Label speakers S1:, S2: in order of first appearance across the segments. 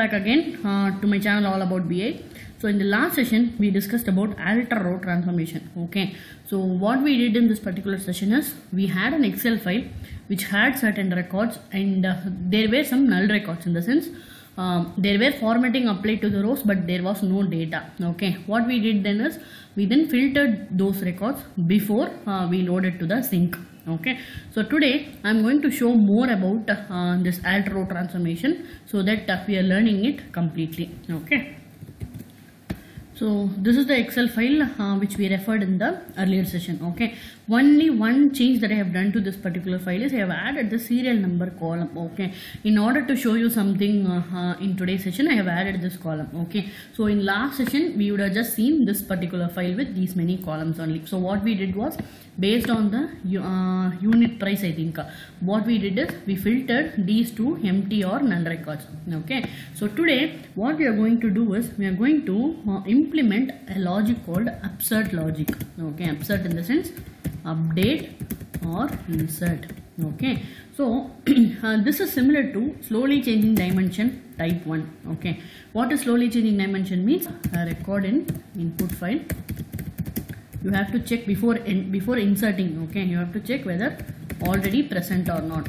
S1: back again uh, to my channel all about BI. So in the last session we discussed about alter row transformation. Okay. So what we did in this particular session is we had an Excel file which had certain records and uh, there were some null records in the sense um, there were formatting applied to the rows but there was no data okay what we did then is we then filtered those records before uh, we loaded to the sink okay. So today i'm going to show more about uh, this alter row transformation so that uh, we are learning it completely. Okay. So this is the excel file uh, which we referred in the earlier session. Okay only one change that i have done to this particular file is i have added the serial number column okay? In order to show you something uh, uh, in today's session i have added this column okay? So in last session we would have just seen this particular file with these many columns only. So what we did was based on the uh, unit price i think uh, what we did is we filtered these two empty or null records okay? So today what we are going to do is we are going to uh, implement a logic called upsert logic okay? Upsert in the sense update or insert. Okay. So uh, this is similar to slowly changing dimension type 1 okay. What is slowly changing dimension means? A record in input file. You have to check before in, before inserting. Okay. You have to check whether already present or not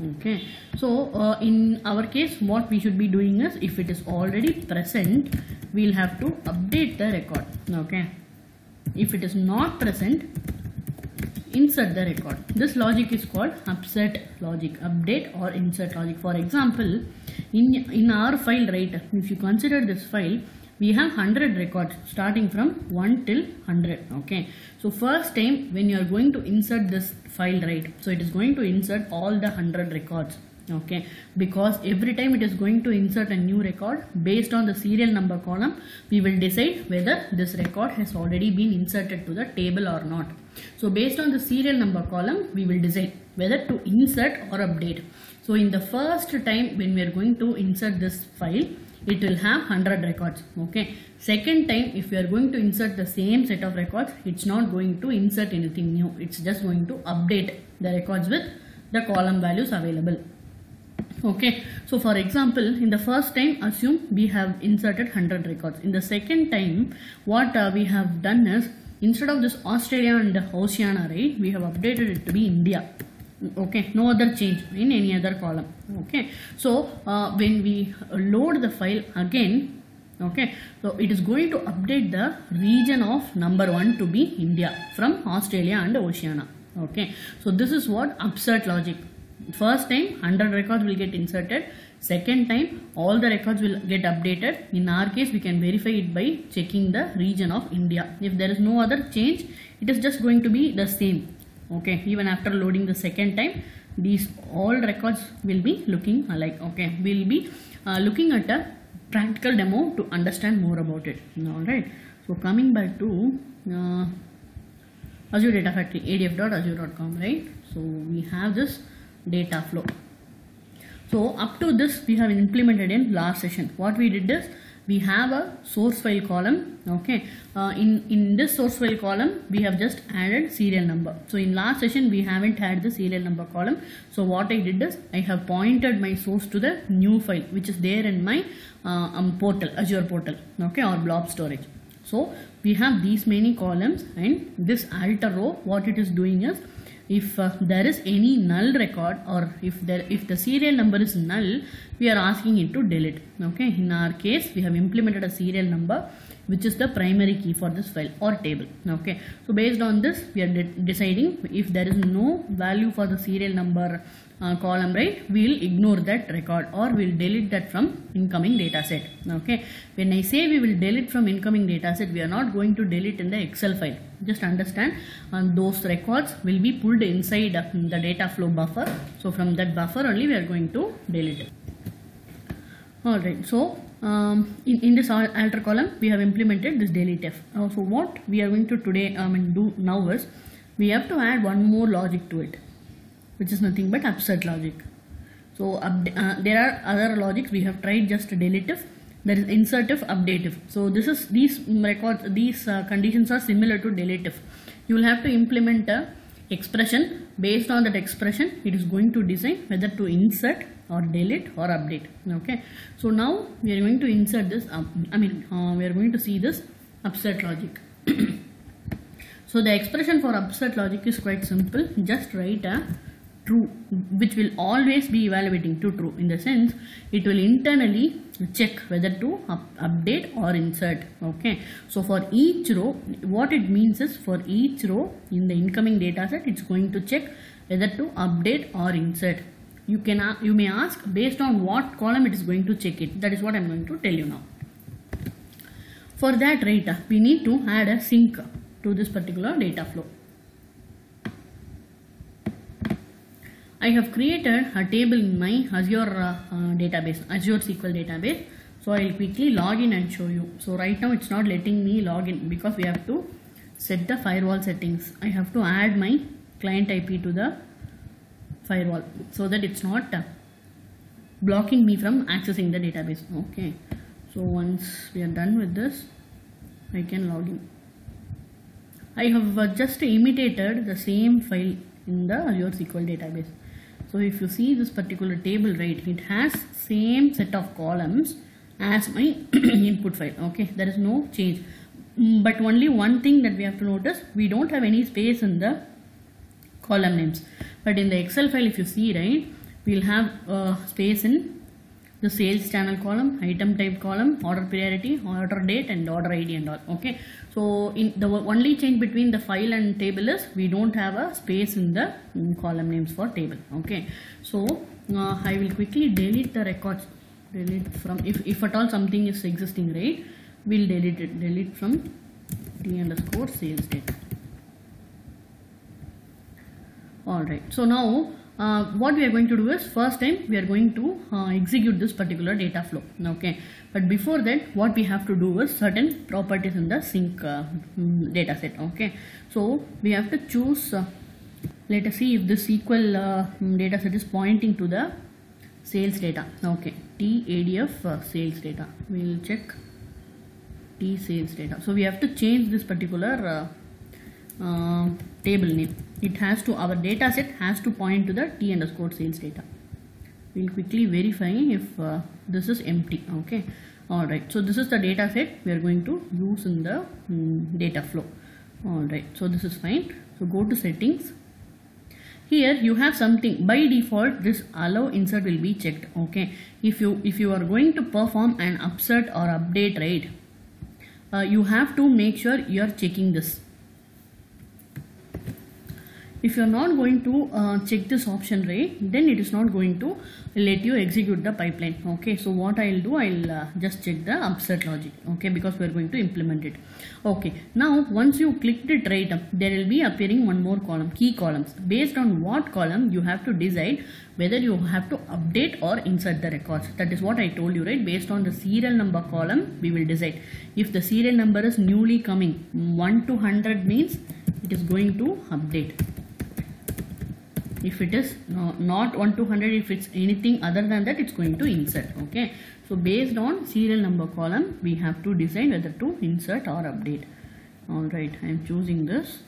S1: okay. So uh, in our case what we should be doing is if it is already present we'll have to update the record. Okay. If it is not present insert the record. This logic is called upsert logic. Update or insert logic. For example in in our file right if you consider this file we have 100 records starting from 1 till 100 okay? So first time when you are going to insert this file right? So it is going to insert all the 100 records okay? Because every time it is going to insert a new record based on the serial number column we will decide whether this record has already been inserted to the table or not. So based on the serial number column we will decide whether to insert or update. So in the first time when we are going to insert this file it will have 100 records okay? Second time if you are going to insert the same set of records it's not going to insert anything new. It's just going to update the records with the column values available okay? So for example in the first time assume we have inserted 100 records. In the second time what uh, we have done is instead of this australia and oceania right we have updated it to be india okay no other change in any other column. Okay so uh, when we load the file again okay so it is going to update the region of number one to be india from australia and oceania. Okay so this is what upsert logic. First time 100 records will get inserted. Second time all the records will get updated. In our case we can verify it by checking the region of india. If there is no other change it is just going to be the same okay even after loading the second time these all records will be looking alike. Okay we'll be uh, looking at a practical demo to understand more about it. All right so coming back to uh, azure data factory adf.azure.com right? So we have this data flow. So up to this we have implemented in last session. What we did is we have a source file column okay? Uh, in in this source file column we have just added serial number. So in last session we haven't had the serial number column. So what i did is i have pointed my source to the new file which is there in my uh, um, portal azure portal okay? Or blob storage. So we have these many columns and this alter row what it is doing is if uh, there is any null record or if there if the serial number is null we are asking it to delete. Okay? In our case we have implemented a serial number which is the primary key for this file or table. Okay? So based on this we are de deciding if there is no value for the serial number uh, column right? We will ignore that record or we will delete that from incoming data set. Okay? When i say we will delete from incoming data set we are not going to delete in the excel file just understand and those records will be pulled inside uh, the data flow buffer. So from that buffer only we are going to delete it. All right so um, in, in this alter column we have implemented this deleteIf uh, so what we are going to today I mean do now is we have to add one more logic to it which is nothing but upsert logic. So uh, there are other logics. We have tried just deleteIf there is insertif updateIf so this is these records these uh, conditions are similar to deleteIf you will have to implement a expression. Based on that expression it is going to decide whether to insert or delete or update. Okay? So now we are going to insert this i mean uh, we are going to see this upsert logic. So the expression for upsert logic is quite simple. Just write a true which will always be evaluating to true in the sense it will internally check whether to up, update or insert okay? So for each row what it means is for each row in the incoming data set it's going to check whether to update or insert. You can uh, you may ask based on what column it is going to check it. That is what i'm going to tell you now. For that right we need to add a sink to this particular data flow I have created a table in my Azure uh, uh, database, Azure SQL database. So I'll quickly log in and show you. So right now it's not letting me log in because we have to set the firewall settings. I have to add my client IP to the firewall so that it's not uh, blocking me from accessing the database. Okay. So once we are done with this, I can log in. I have uh, just imitated the same file in the Azure SQL database. So if you see this particular table, right, it has same set of columns as my input file. Okay, there is no change. But only one thing that we have to notice, we don't have any space in the column names. But in the Excel file, if you see, right, we'll have uh, space in the sales channel column, item type column, order priority, order date and order ID and all. Okay. So in the only change between the file and table is we don't have a space in the mm, column names for table. Okay. So uh, I will quickly delete the records. Delete from if, if at all something is existing, right? We'll delete it. Delete from t underscore sales date. Alright, so now uh, what we are going to do is first time we are going to uh, execute this particular data flow. Okay, but before that, what we have to do is certain properties in the sink uh, mm, data set. Okay, so we have to choose. Uh, let us see if this SQL uh, mm, data set is pointing to the sales data. Okay, TADF uh, sales data. We'll check T sales data. So we have to change this particular uh, table name. It has to, our data set has to point to the T underscore sales data. We'll quickly verify if uh, this is empty. Okay. Alright. So this is the data set we are going to use in the mm, data flow. Alright. So this is fine. So go to settings. Here you have something by default this allow insert will be checked. Okay. If you if you are going to perform an upsert or update right uh, you have to make sure you are checking this if you are not going to uh, check this option right then it is not going to let you execute the pipeline. Okay so what i'll do i'll uh, just check the upsert logic okay because we are going to implement it. Okay now once you clicked it right there will be appearing one more column key columns. Based on what column you have to decide whether you have to update or insert the records. That is what i told you right? Based on the serial number column we will decide. If the serial number is newly coming 1 to 100 means it is going to update if it is no, not 1 to 100 if it's anything other than that it's going to insert okay? So based on serial number column we have to decide whether to insert or update. All right i am choosing this.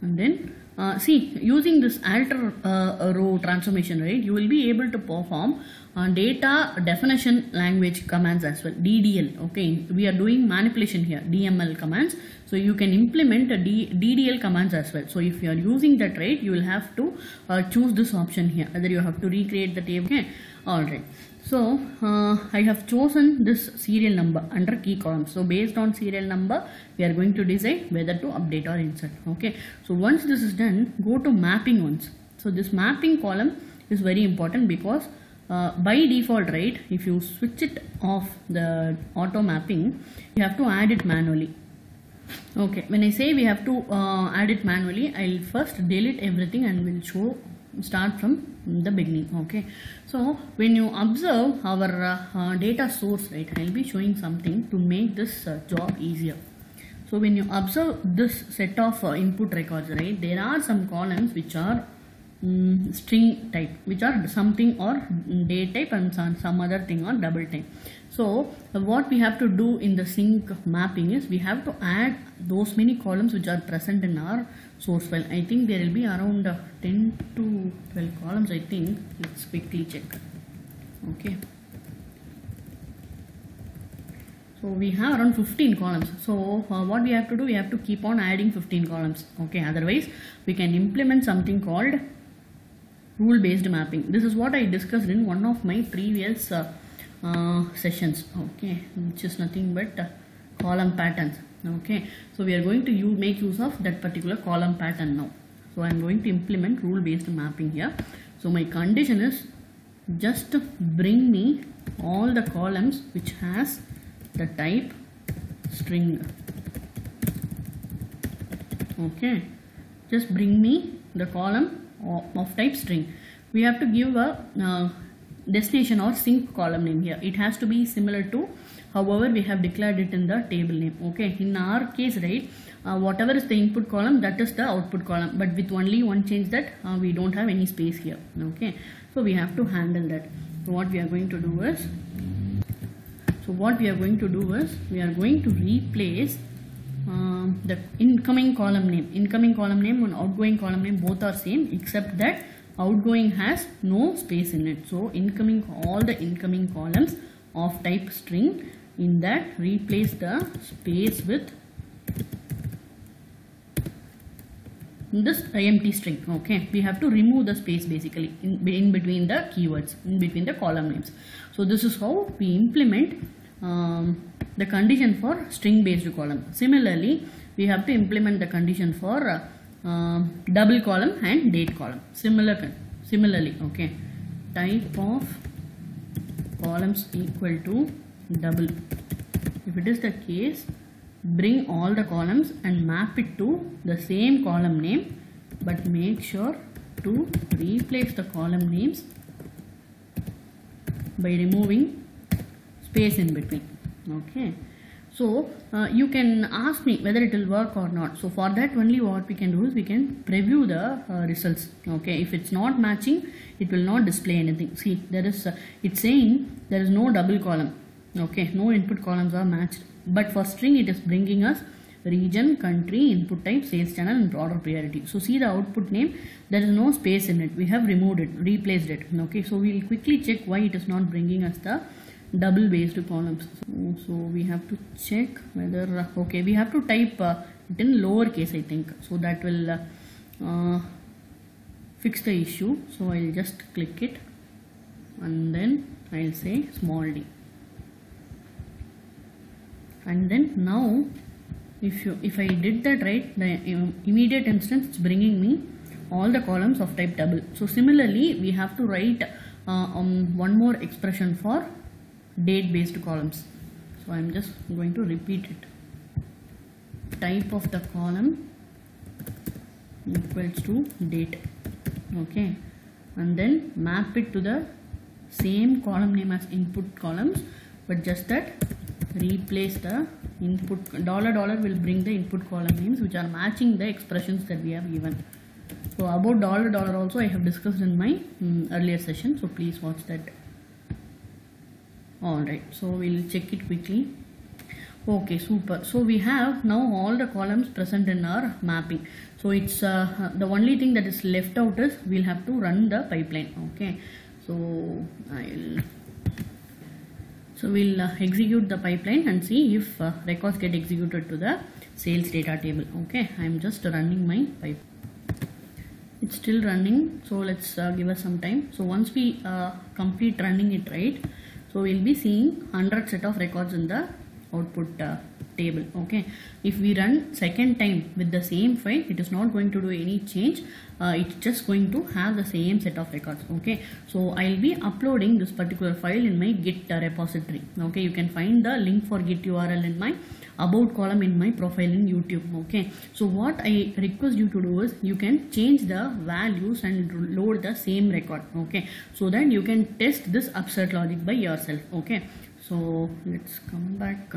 S1: And then uh, see using this alter uh, row transformation right you will be able to perform uh, data definition language commands as well ddl okay? We are doing manipulation here dml commands. So you can implement a D, ddl commands as well. So if you are using that right you will have to uh, choose this option here whether you have to recreate the table okay? All right so uh, I have chosen this serial number under key column. So based on serial number, we are going to decide whether to update or insert. Okay. So once this is done, go to mapping once. So this mapping column is very important because uh, by default, right, if you switch it off the auto mapping, you have to add it manually. Okay. When I say we have to uh, add it manually, I'll first delete everything and will show start from the beginning okay? So when you observe our uh, uh, data source right i'll be showing something to make this uh, job easier. So when you observe this set of uh, input records right there are some columns which are mm, string type which are something or date type and some, some other thing or double type. So what we have to do in the sink mapping is we have to add those many columns which are present in our source file. I think there will be around uh, 10 to 12 columns i think. Let's quickly check. Okay. So we have around 15 columns. So uh, what we have to do we have to keep on adding 15 columns. Okay otherwise we can implement something called rule based mapping. This is what i discussed in one of my previous uh, uh, sessions. Okay which is nothing but uh, column patterns okay. So we are going to use, make use of that particular column pattern now. So i'm going to implement rule based mapping here. So my condition is just bring me all the columns which has the type string. Okay. Just bring me the column of, of type string. We have to give a uh, destination or sink column name here. It has to be similar to however we have declared it in the table name. Okay in our case right uh, whatever is the input column that is the output column. But with only one change that uh, we don't have any space here. Okay so we have to handle that. So what we are going to do is so what we are going to do is we are going to replace um, the incoming column name. Incoming column name and outgoing column name both are same except that outgoing has no space in it. So incoming all the incoming columns of type string in that replace the space with this empty string okay? We have to remove the space basically in, in between the keywords in between the column names. So this is how we implement um, the condition for string based column. Similarly we have to implement the condition for uh, uh, double column and date column. Similar similarly okay? Type of columns equal to double. If it is the case bring all the columns and map it to the same column name but make sure to replace the column names by removing space in between. Okay. So uh, you can ask me whether it will work or not. So for that only what we can do is we can preview the uh, results. Okay. If it's not matching it will not display anything. See there is uh, it's saying there is no double column okay no input columns are matched. But for string it is bringing us region country input type sales channel and order priority. So see the output name. There is no space in it. We have removed it replaced it. Okay so we'll quickly check why it is not bringing us the double based columns. So, so we have to check whether okay we have to type uh, it in lowercase i think. So that will uh, uh, fix the issue. So i'll just click it and then i'll say small d and then now if you if I did that right the immediate instance it's bringing me all the columns of type double. So similarly we have to write uh, um, one more expression for date based columns. So I'm just going to repeat it. Type of the column equals to date. Okay. And then map it to the same column name as input columns but just that replace the input dollar dollar will bring the input column names which are matching the expressions that we have given. So about dollar dollar also i have discussed in my um, earlier session so please watch that. All right so we'll check it quickly. Okay super. So we have now all the columns present in our mapping. So it's uh, the only thing that is left out is we'll have to run the pipeline okay? So i'll so we'll uh, execute the pipeline and see if uh, records get executed to the sales data table. Okay, I'm just running my pipe. It's still running, so let's uh, give us some time. So once we uh, complete running it right, so we'll be seeing 100 set of records in the output uh, table okay? If we run second time with the same file it is not going to do any change. Uh, it's just going to have the same set of records okay? So i'll be uploading this particular file in my git uh, repository okay? You can find the link for git url in my about column in my profile in youtube okay? So what i request you to do is you can change the values and load the same record okay? So that you can test this upsert logic by yourself okay? So let's come back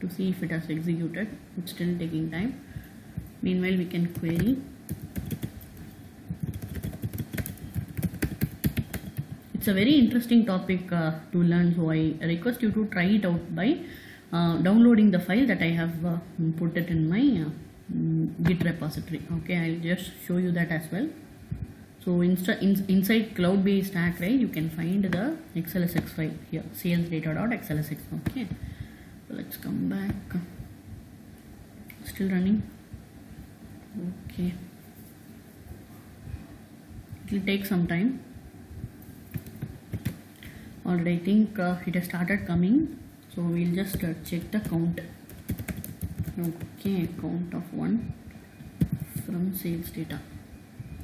S1: to see if it has executed. It's still taking time. Meanwhile we can query. It's a very interesting topic uh, to learn so i request you to try it out by uh, downloading the file that i have uh, put it in my uh, git repository. Okay i'll just show you that as well. So inside cloud-based stack right you can find the xlsx file here sales data.xlsx okay let's come back. Still running? Okay. It will take some time. Already I think uh, it has started coming. So we'll just uh, check the count. Okay count of one from sales data.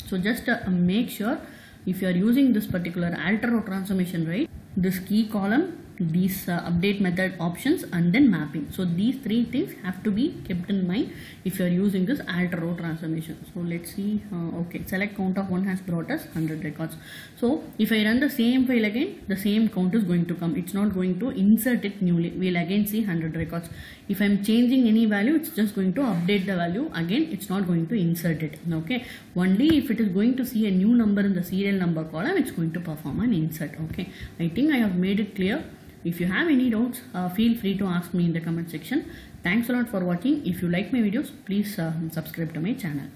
S1: So just uh, make sure if you are using this particular alter row transformation right? This key column these uh, update method options and then mapping. So these three things have to be kept in mind if you are using this alter row transformation. So let's see uh, okay select count of one has brought us 100 records. So if i run the same file again the same count is going to come. It's not going to insert it newly. We'll again see 100 records. If i'm changing any value it's just going to update the value. Again it's not going to insert it. Okay? Only if it is going to see a new number in the serial number column it's going to perform an insert. Okay? I think i have made it clear if you have any doubts, uh, feel free to ask me in the comment section. Thanks a lot for watching. If you like my videos, please uh, subscribe to my channel.